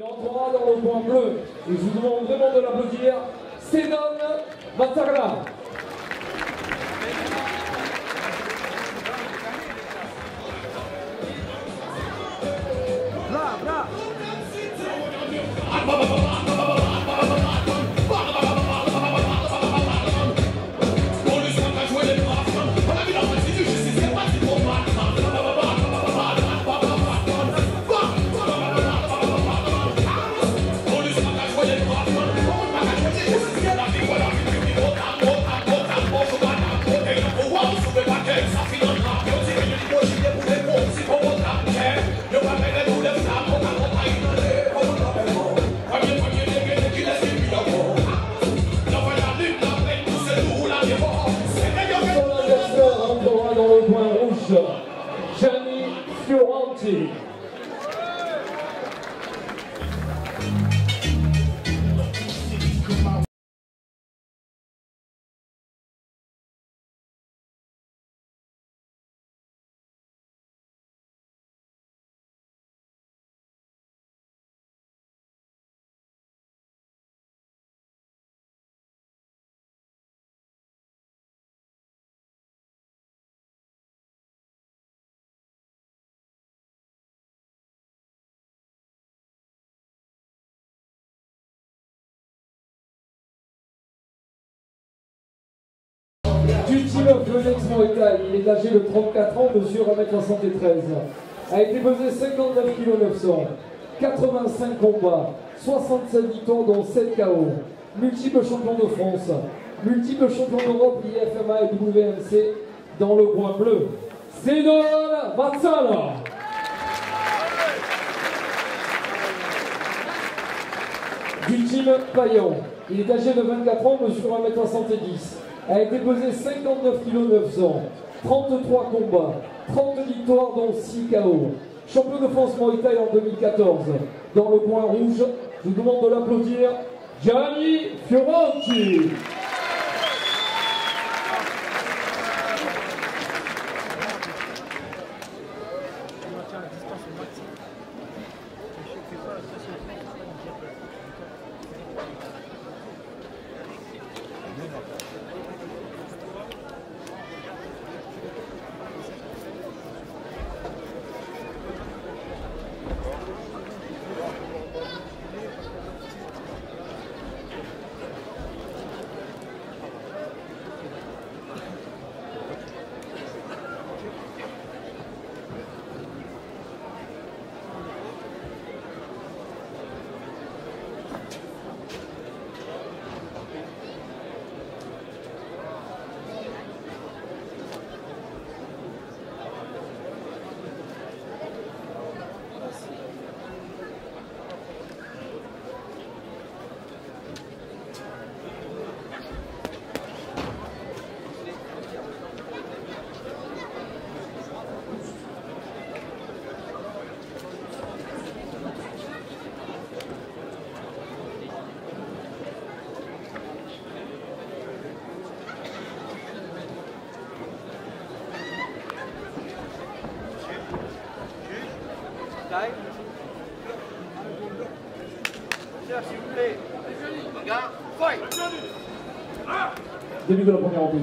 Il entrera dans le point bleu. Et je vous demande vraiment de l'applaudir. Sedon Matagala. 19 de Il est âgé de 34 ans, mesure 1m73. A été pesé 59 kg 900. 85 combats, 67 victoires dont 7 KO. Multiple champion de France, multiple champion d'Europe, IFMA et WMC dans le coin bleu. C'est Noël Matsala. Du team Payan. Il est âgé de 24 ans, mesure 1m70 a été pesé 59 kg 900, 33 combats, 30 victoires dont 6 KO. Champion de France Muay en 2014. Dans le coin rouge, je vous demande de l'applaudir, Gianni Fioranti. Taille. Tiens, s'il vous plaît. Regarde. Fight. Début de la première reprise.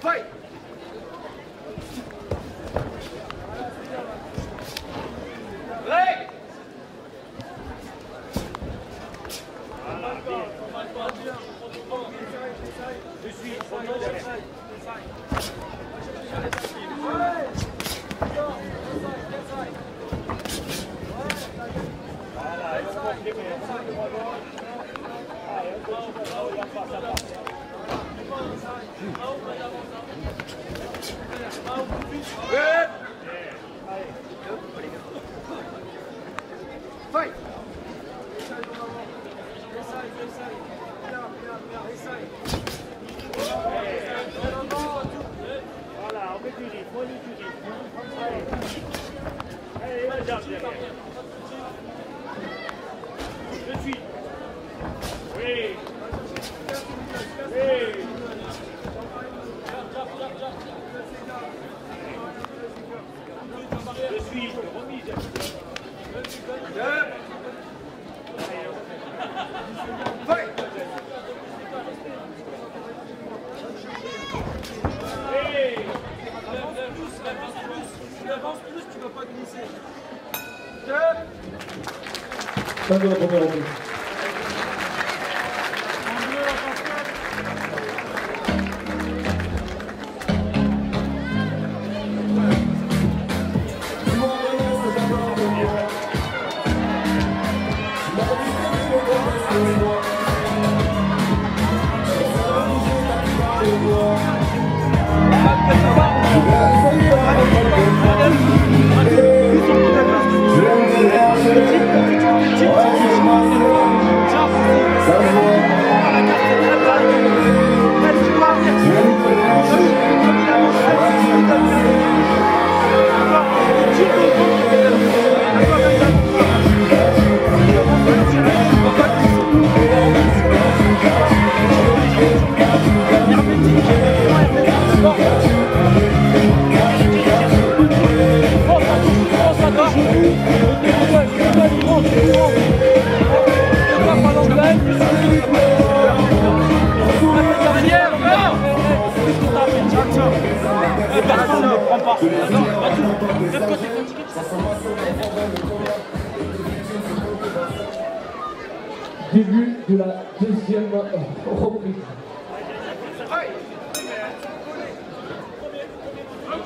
Fight! Egypt. 잘 들어보도록 하겠습니다.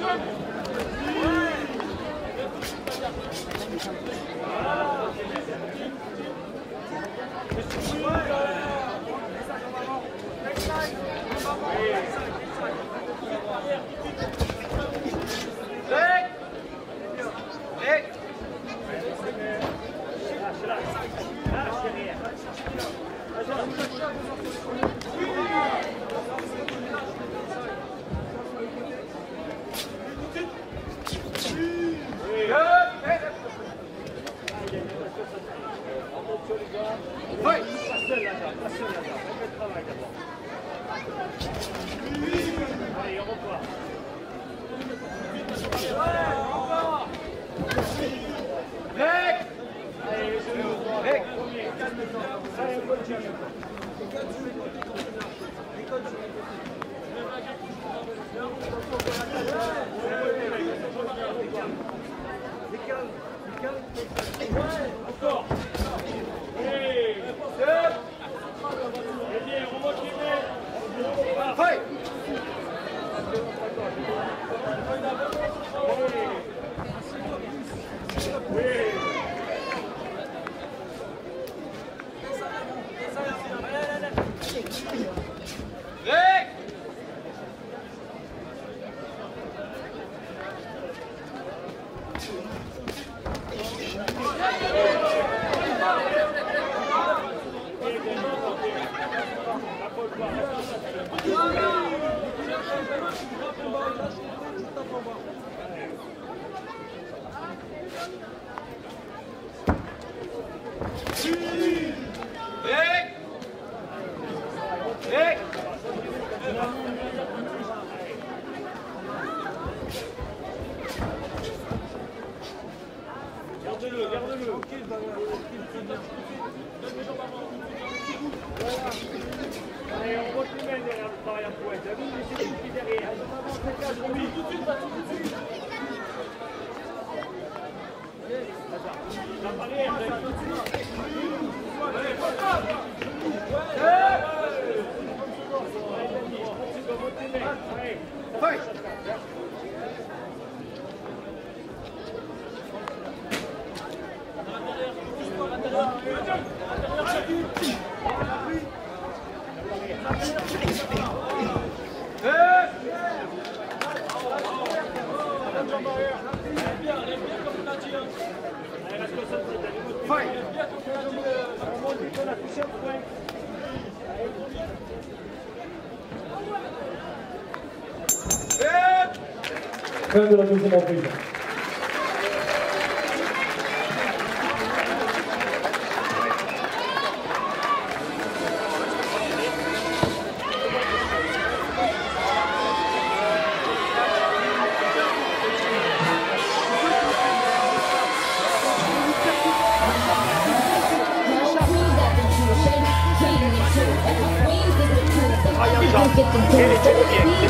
Thank you. Fight! Fin de la deuxième reprise. Travail à pointe. Vous laissez tout qui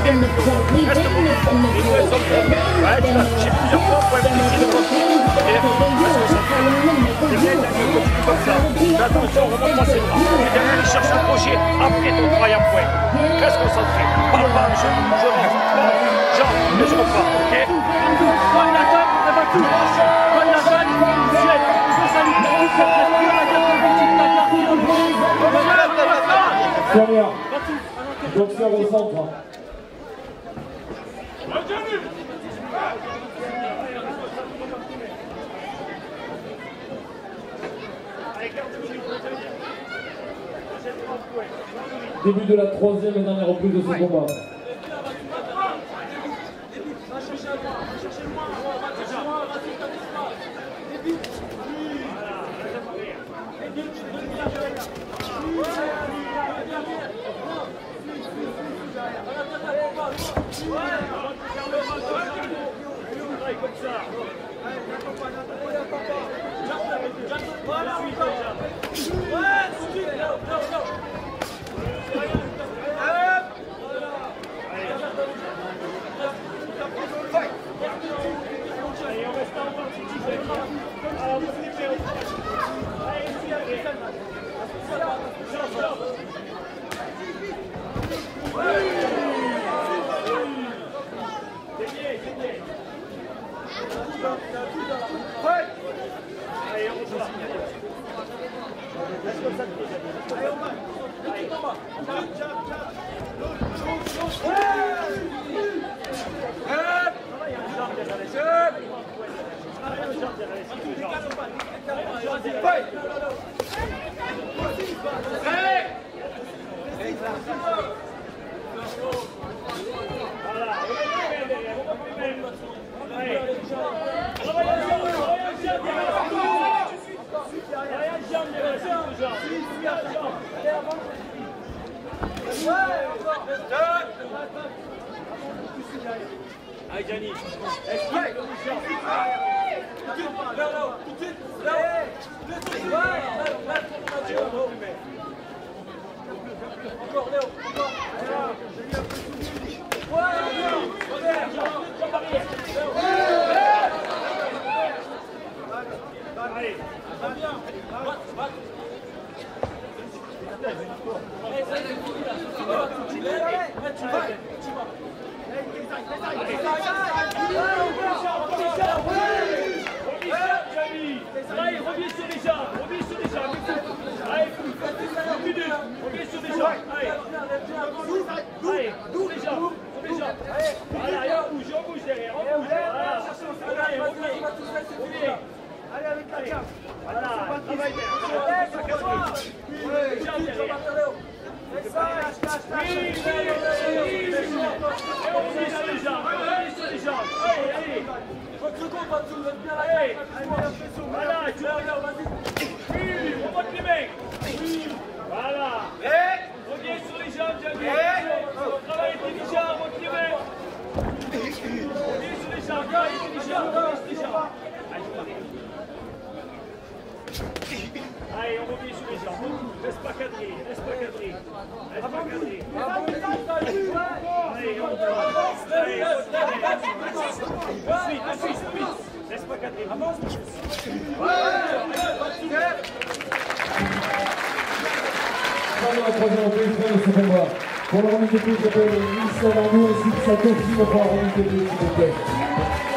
derrière. Tout de suite, tout de suite. La barrière, Fin de. Attention, remonte-moi ses bras. Et derrière, il cherche à point. Reste concentré. Parle pas, je, je reste. Jean, ne je repars, ok va tout. Allez, reviens sur les jambes, reviens sur les jambes, écoute. Allez, continue, reviens sur les jambes. Allez, allez, sur les jambes, sur les jambes. Allez, Allez, avec la carte. Voilà, travaille bien. Les jambes derrière. Oui, oui, oui, oui. Et on revient sur les jambes, on revient sur les jambes. Allez, voilà, tu Oui, remonte les mecs. Voilà. Reviens sur les jambes, Jamie. Travaille intelligent, remonte les mecs. Reviens sur les jambes, travaille intelligent, reviens sur les jambes. Allez, on revient sur les jambes. Reste pas cadré, reste pas cadré. Reste pas cadré. Allez, on va. Allez, on cadré. Avance. Pour la remise de prix, j'appelle Michel Arnaud ainsi que sa copine pour la remise de prix, s'il vous plaît.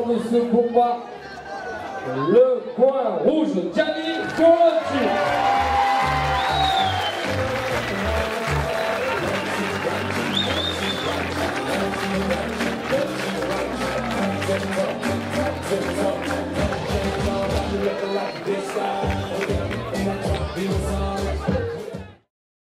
De ce combat. Le coin rouge, Gianni Fiorenti.